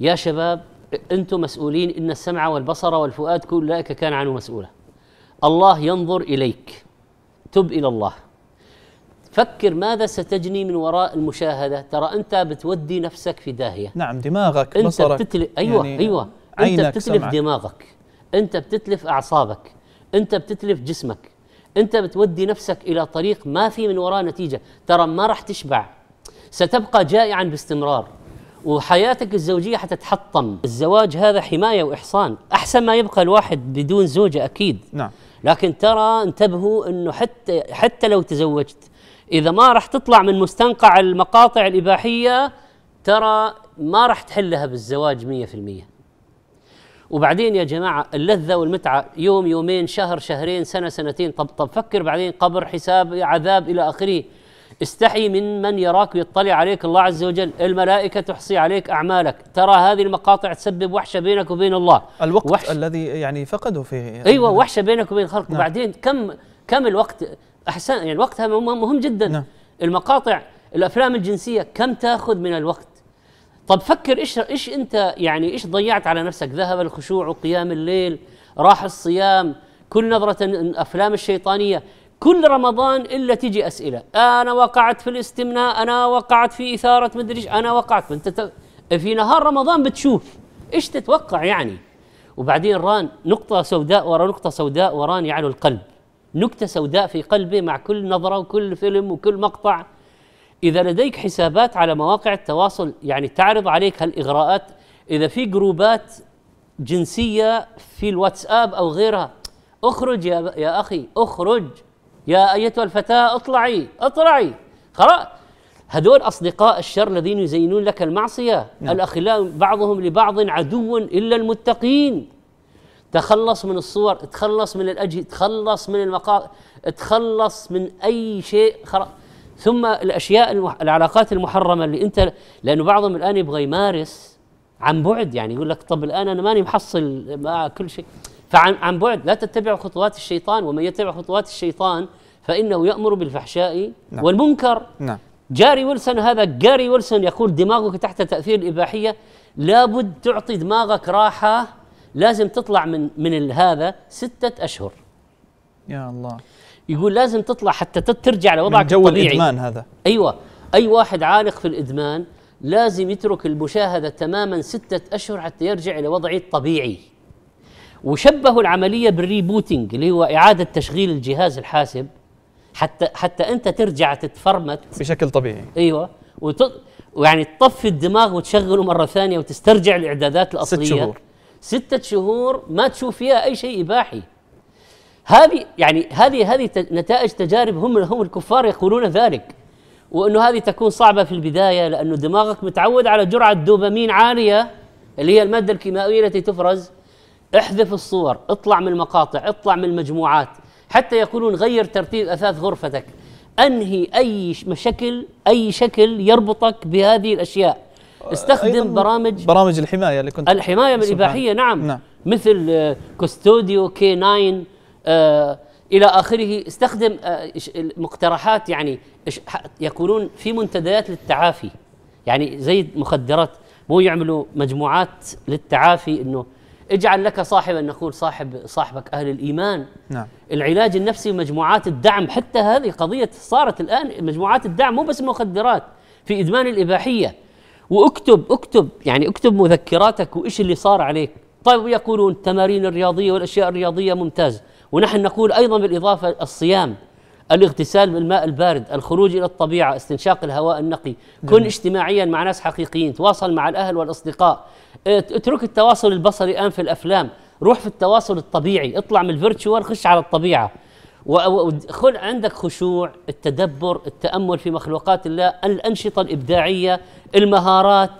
يا شباب أنتم مسؤولين إن السمع والبصر والفؤاد كل أولئك كان عنه مسؤولا. الله ينظر إليك. تب إلى الله. فكر ماذا ستجني من وراء المشاهدة؟ ترى أنت بتودي نفسك في داهية. نعم دماغك أنت بصرك بتتلف أيوه يعني أيوه. أنت بتتلف سمعك. دماغك. أنت بتتلف أعصابك. أنت بتتلف جسمك. أنت بتودي نفسك إلى طريق ما في من وراه نتيجة. ترى ما راح تشبع. ستبقى جائعا باستمرار. وحياتك الزوجية حتتحطم. الزواج هذا حماية وإحصان. أحسن ما يبقى الواحد بدون زوجة أكيد. نعم. لكن ترى انتبهوا إنه حتى حتى لو تزوجت إذا ما راح تطلع من مستنقع المقاطع الإباحية ترى ما راح تحلها بالزواج 100% وبعدين يا جماعة اللذة والمتعة يوم يومين شهر شهرين سنة سنتين طب طب فكر بعدين قبر حساب عذاب إلى آخره. استحي من من يراك ويطلع عليك الله عز وجل. الملائكة تحصي عليك أعمالك. ترى هذه المقاطع تسبب وحشه بينك وبين الله. الوقت وحش. الذي يعني فقده في أيوه وحشه بينك وبين الخلق نعم. وبعدين كم كم الوقت؟ أحسن يعني الوقت مهم جدا. نعم. المقاطع الأفلام الجنسية كم تأخذ من الوقت؟ طب فكر إيش إيش أنت يعني إيش ضيعت على نفسك؟ ذهب الخشوع وقيام الليل راح الصيام كل نظرة الافلام الشيطانية. كل رمضان إلا تجي أسئلة. أنا وقعت في الاستمناء أنا وقعت في إثارة مدري أنا وقعت. انت في نهار رمضان بتشوف إيش تتوقع يعني. وبعدين ران نقطة سوداء ورا نقطة سوداء وران يعلو القلب. نكتة سوداء في قلبه مع كل نظرة وكل فيلم وكل مقطع. إذا لديك حسابات على مواقع التواصل يعني تعرض عليك هالإغراءات. إذا في جروبات جنسية في الواتساب أو غيرها اخرج يا, يا أخي اخرج. يا أيتها الفتاة اطلعي اطلعي. خلاص. هدول أصدقاء الشر الذين يزينون لك المعصية. نعم. الأخلاء بعضهم لبعض عدو إلا المتقين. تخلص من الصور تخلص من الأجهزة تخلص من المقا تخلص من أي شيء. خر... ثم الأشياء المح... العلاقات المحرمة اللي أنت لأنه بعضهم الآن يبغى يمارس عن بعد. يعني يقول لك طب الآن أنا ماني محصل مع كل شيء. فعن عن بعد لا تتبع خطوات الشيطان ومن يتبع خطوات الشيطان فإنه يأمر بالفحشاء نعم. والمنكر. نعم. جاري ويلسون هذا جاري ويلسون يقول دماغك تحت تأثير الإباحية لابد تعطي دماغك راحة لازم تطلع من من هذا ستة أشهر. يا الله. يقول لازم تطلع حتى ترجع من لوضعك جو الطبيعي. الإدمان هذا. أيوة. أي واحد عالق في الإدمان لازم يترك المشاهدة تماما ستة أشهر حتى يرجع إلى وضعه الطبيعي. وشبهوا العملية بالريبوتينج اللي هو إعادة تشغيل الجهاز الحاسب حتى حتى أنت ترجع تتفرمت. بشكل طبيعي. أيوه. وت... ويعني تطفي الدماغ وتشغله مرة ثانية وتسترجع الإعدادات الأصلية. شهور. ستة شهور ما تشوف فيها أي شيء إباحي. هذه يعني هذه هذه نتائج تجارب هم هم الكفار يقولون ذلك. وأنه هذه تكون صعبة في البداية لأنه دماغك متعود على جرعة دوبامين عالية اللي هي المادة الكيميائيه التي تفرز. احذف الصور اطلع من المقاطع اطلع من المجموعات حتى يقولون غير ترتيب أثاث غرفتك أنهي أي شكل أي شكل يربطك بهذه الأشياء استخدم برامج برامج الحماية اللي كنت الحماية من. الإباحية نعم, نعم. مثل كوستوديو كي 9 آه إلى آخره استخدم آه المقترحات يعني يقولون في منتديات للتعافي يعني زي مخدرات مو يعملوا مجموعات للتعافي إنه اجعل لك صاحبا نقول صاحب صاحبك أهل الإيمان. نعم. العلاج النفسي ومجموعات الدعم حتى هذه قضية صارت الآن مجموعات الدعم مو بس مخدرات في إدمان الإباحية. واكتب أكتب يعني أكتب مذكراتك وإيش اللي صار عليك. طيب يقولون التمارين الرياضية والأشياء الرياضية ممتاز. ونحن نقول أيضا بالإضافة الصيام. الاغتسال بالماء البارد الخروج إلى الطبيعة استنشاق الهواء النقي. كن اجتماعيا مع ناس حقيقيين تواصل مع الأهل والأصدقاء. ات- اترك التواصل البصري الآن في الأفلام. روح في التواصل الطبيعي. اطلع من الفيرتشوال خش على الطبيعة. وخل عندك خشوع التدبر التأمل في مخلوقات الله الأنشطة الإبداعية المهارات.